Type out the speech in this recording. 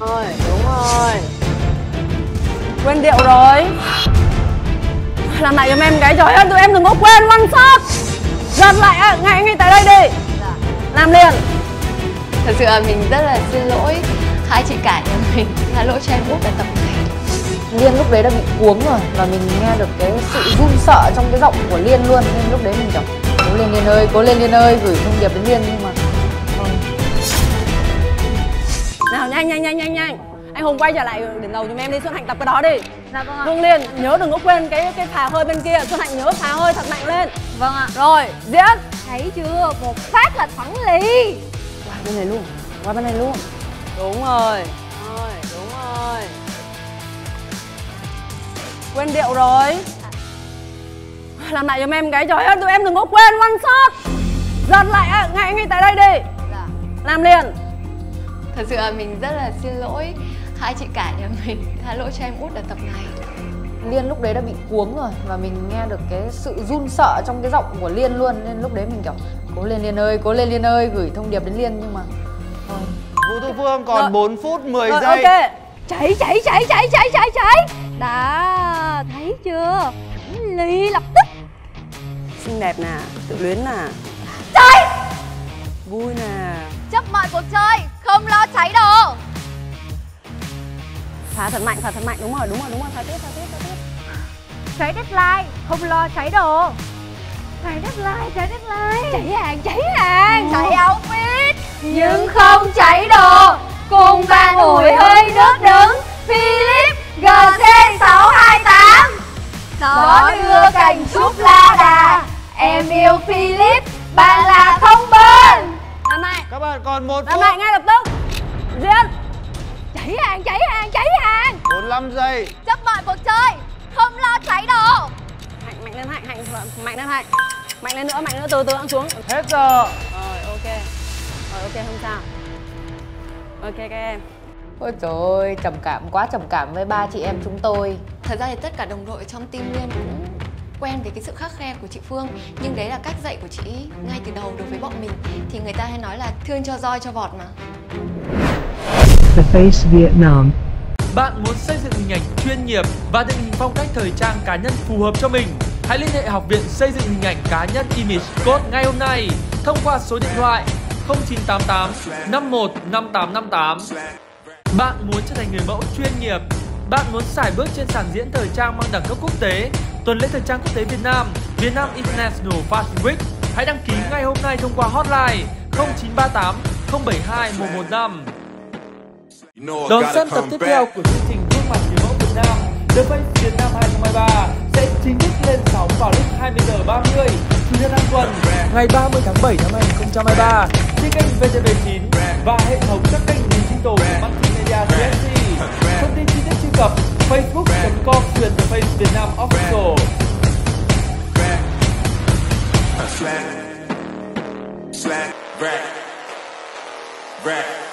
Rồi, đúng rồi. Quên điệu rồi. Làm lại giùm em cái trời ơi, tụi em đừng có quên one shot Giật lại à, ngay ngay tại đây đi. Dạ. Làm liền. Thật sự là mình rất là xin lỗi hai chị cả nhà mình là lỗi cho em út ở tập này. Liên lúc đấy đã bị cuống rồi và mình nghe được cái sự run sợ trong cái giọng của Liên luôn nên lúc đấy mình kiểu cố lên Liên ơi, cố lên Liên ơi gửi thông điệp đến Liên nhưng mà Nào nhanh nhanh nhanh nhanh nhanh. Anh Hùng quay trở lại đỉnh đầu giùm em đi Xuân Hạnh tập cái đó đi. Dạ vâng ạ. Hương Liên nhớ đừng có quên cái cái phà hơi bên kia. Xuân Hạnh nhớ phà hơi thật mạnh lên. Vâng ạ. Rồi, diễn Thấy chưa, một phát là thắng lì Qua bên này luôn Qua bên này luôn. Đúng rồi. Rồi, đúng rồi. Quên điệu rồi. Làm lại giùm em cái trời ơi tụi em đừng có quên one shot. Giật lại ngay ngay tại đây đi. Dạ. Làm liền Thật sự là mình rất là xin lỗi hai chị cả nhà mình là lỗi cho em út ở tập này. Liên lúc đấy đã bị cuống rồi và mình nghe được cái sự run sợ trong cái giọng của Liên luôn nên lúc đấy mình kiểu cố lên Liên ơi, cố lên Liên ơi gửi thông điệp đến Liên nhưng mà thôi. Vũ Thu Phương còn Rồi. 4 phút 10 Rồi giây. ok. Cháy cháy cháy cháy cháy cháy cháy. Đã thấy chưa? Lì lập tức. Xinh đẹp nè, tự luyến nè. Cháy Vui nè. Chấp mọi cuộc chơi Không lo cháy đồ. Phá thật mạnh, phá thật mạnh, đúng rồi, đúng rồi, đúng rồi, phá tiếp, phá tiếp, phá tiếp. Cháy deadline Không lo cháy đồ. Cháy deadline Cháy deadline. Cháy hàng Cháy hàng. Cháy outfit. Nhưng không cháy đồ. Cùng bạn ủi hơi nước đứng Philip GC628 Nó đưa cành trúc Diễn Cháy hàng cháy hàng cháy hàng! 45 giây. Chấp mọi cuộc chơi. Không lo cháy đồ. Hạnh, mạnh lên Hạnh, Hạnh, mạnh lên Hạnh. Mạnh lên nữa, mạnh nữa, từ từ ăn xuống. Hết giờ. Rồi, ok. Rồi, ok, không sao. Ok các em. Ôi trời ơi, trầm cảm quá trầm cảm với ba chị em chúng tôi. Thật ra thì tất cả đồng đội trong team Liên cũng quen với cái sự khắc khe của chị Phương. Nhưng đấy là cách dạy của chị ngay từ đầu đối với bọn mình. Thì người ta hay nói là thương cho roi cho vọt mà The Face Vietnam. Bạn muốn xây dựng hình ảnh chuyên nghiệp và định hình phong cách thời trang cá nhân phù hợp cho mình? Hãy liên hệ Học viện Xây dựng hình ảnh cá nhân Image Code ngay hôm nay thông qua số điện thoại 0988 51 5858. Bạn muốn trở thành người mẫu chuyên nghiệp? Bạn muốn xài bước trên sàn diễn thời trang mang đẳng cấp quốc tế? Tuần lễ thời trang quốc tế Việt Nam, Việt Nam International Fashion Week. Hãy đăng ký ngay hôm nay thông qua hotline 0938 072 115. Đón xem tập tiếp theo của chương trình Gương mặt người mẫu Việt Nam The Face Việt Nam 2023 sẽ chính thức lên sóng vào lúc 20 giờ 30 Chủ nhật hàng tuần ngày 30 tháng 7 năm 2023 trên kênh VTV9 và hệ thống các kênh digital của Multimedia CSC. Thông tin chi tiết truy cập facebook.com xuyên The Face Việt Nam Official. Slack, slack, rap, rap.